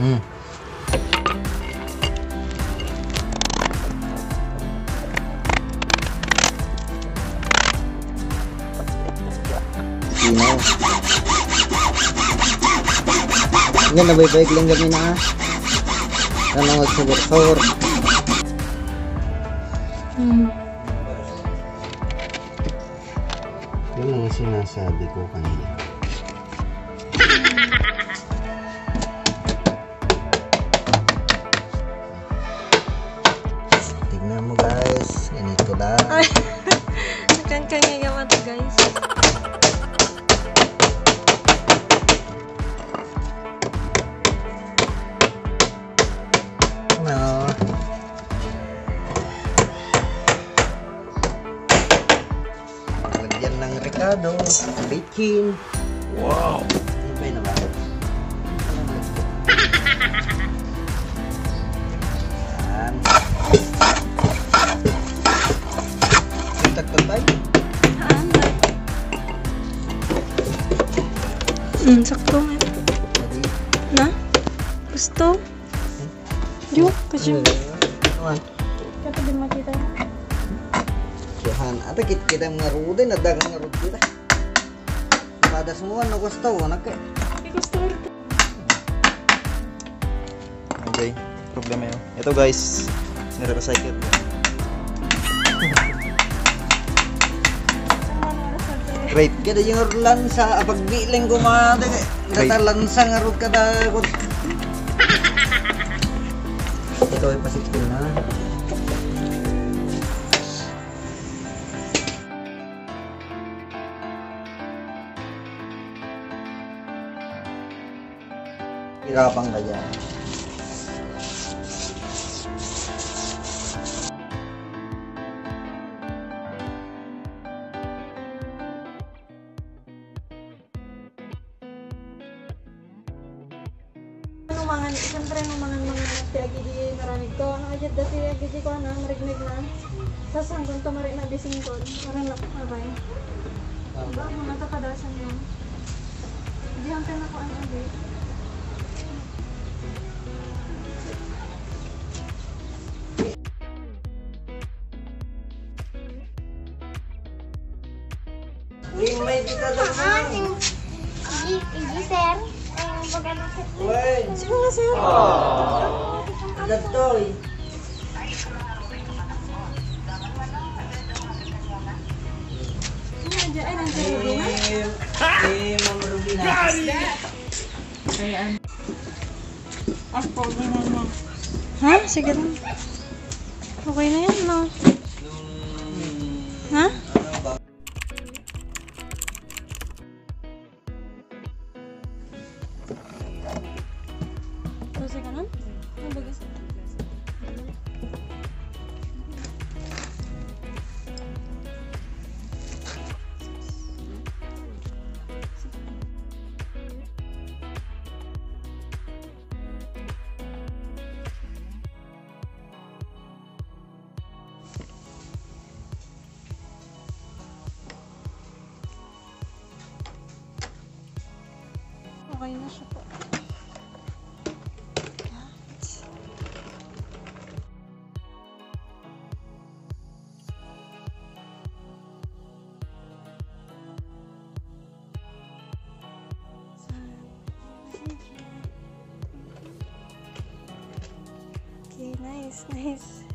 Hmm. Sinaw. Yan, nabaybayag lang kami na. Ano nga sabor-sabor. Hmm. Yun ang sinasabi ko kanina. Nakangkangyaga mata guys. No. Lagyan ng Ricardo, baking. Wow! Ano ba yun naman? Yan. Tagtatay. hmm, sakrum ya. Nah terus yuk kecil iya, iya. kita di kita? Johan, ada kita kita ngerutin ada ngerut kita? Ada semua no gusto anak ke gusto okay problemnya ya. itu guys ngerecycle Right, kada yung rulan sa pagbiling ko mga datalan sa nga rud kada ko. Ito ay pasikil na. Hirapang ka dyan. mangan ikan tren mangan mangan di ngaranig ko anu aja dati lagi di ko na. Marignig na sa sangkon to mari na bising ko para na abay ba mga takadasan yun ako ang Ini. Ini, ini. Sige nga sir. datoy. Ano aja, ay nandiyan yung lima. Ma'am Rubina. Ayan. Ako, ganyan mo. Ha? Sige lang. Okay na yan, no? давай нашу. Nice, nice.